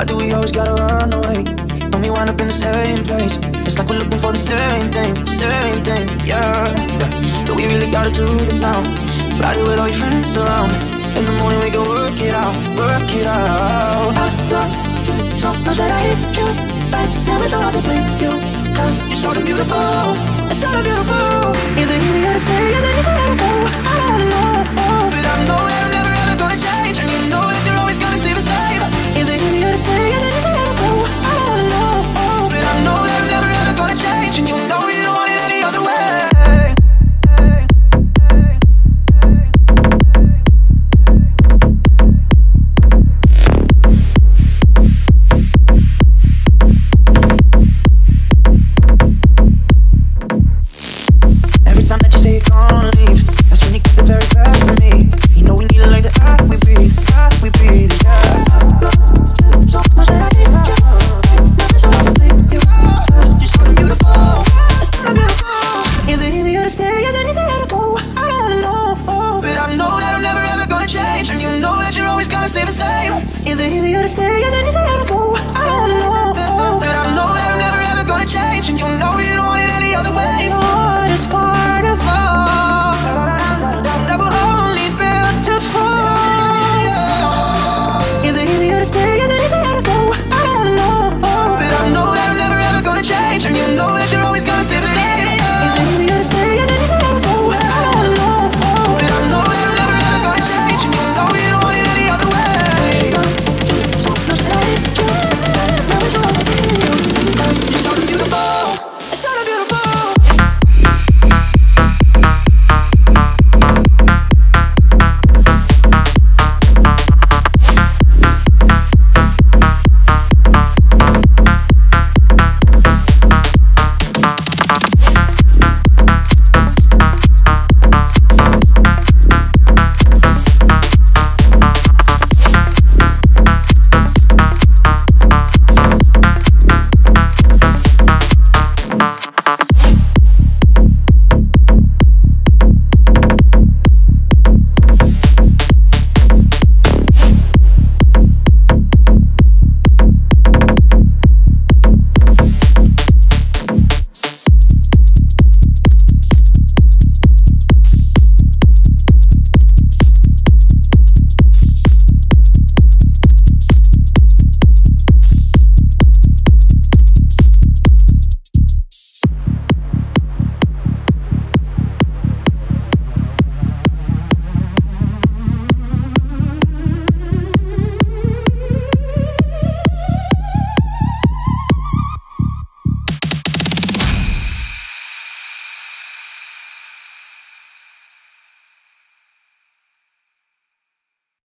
Why do we always gotta run away? When we wind up in the same place It's like we're looking for the same thing, same thing, yeah. But we really gotta do this now Party with all your friends around In the morning we can work it out, work it out I love you so much that I hate you Right now it's so hard to blame you Cause you're so beautiful, it's so beautiful Is it easier to stay?